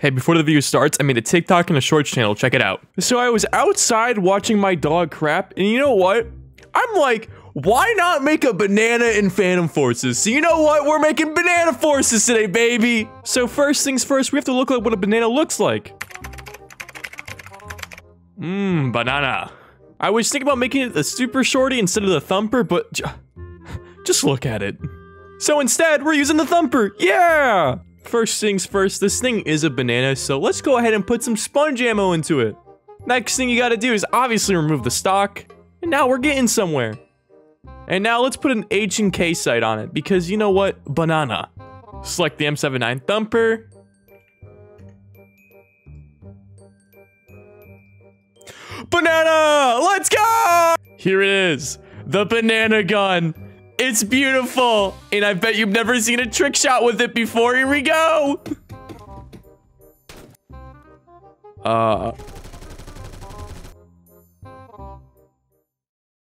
Hey, before the video starts, I made a TikTok and a shorts channel. Check it out. So I was outside watching my dog crap, and you know what? I'm like, why not make a banana in Phantom Forces? So you know what? We're making banana forces today, baby. So first things first, we have to look at what a banana looks like. Mmm, banana. I was thinking about making it the super shorty instead of the thumper, but just look at it. So instead, we're using the thumper. Yeah! First things first, this thing is a banana, so let's go ahead and put some sponge ammo into it. Next thing you gotta do is obviously remove the stock, and now we're getting somewhere. And now let's put an H and K sight on it, because you know what? Banana. Select the M79 thumper. Banana! Let's go! Here it is. The banana gun. It's beautiful. And I bet you've never seen a trick shot with it before. Here we go. Uh,